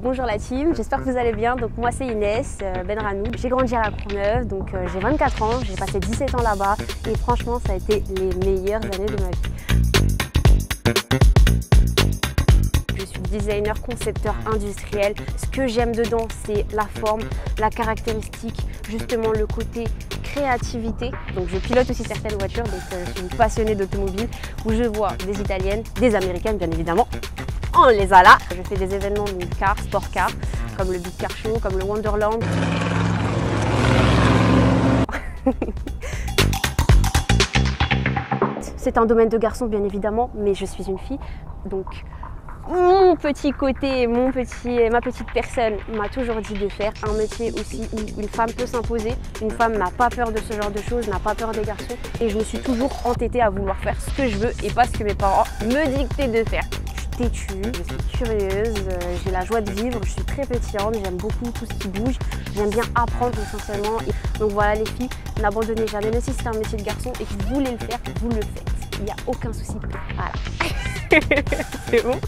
Bonjour la team, j'espère que vous allez bien. Donc moi c'est Inès euh, Benranou. J'ai grandi à la Courneuve, donc euh, j'ai 24 ans, j'ai passé 17 ans là-bas et franchement ça a été les meilleures années de ma vie. Je suis designer, concepteur industriel. Ce que j'aime dedans, c'est la forme, la caractéristique, justement le côté créativité. Donc je pilote aussi certaines voitures, donc euh, je suis passionnée d'automobile où je vois des italiennes, des américaines bien évidemment, on les a là. Je fais des événements de car, sport car, comme le Big Car Show, comme le Wonderland. C'est un domaine de garçon bien évidemment, mais je suis une fille, donc mon petit côté, mon petit, ma petite personne m'a toujours dit de faire un métier aussi où une femme peut s'imposer. Une femme n'a pas peur de ce genre de choses, n'a pas peur des garçons. Et je me suis toujours entêtée à vouloir faire ce que je veux et pas ce que mes parents me dictaient de faire têtue, je suis curieuse, euh, j'ai la joie de vivre, je suis très pétillante, j'aime beaucoup tout ce qui bouge, j'aime bien apprendre essentiellement. Donc voilà les filles, n'abandonnez jamais, même si c'est un métier de garçon et que vous voulez le faire, vous le faites. Il n'y a aucun souci. Voilà. c'est bon?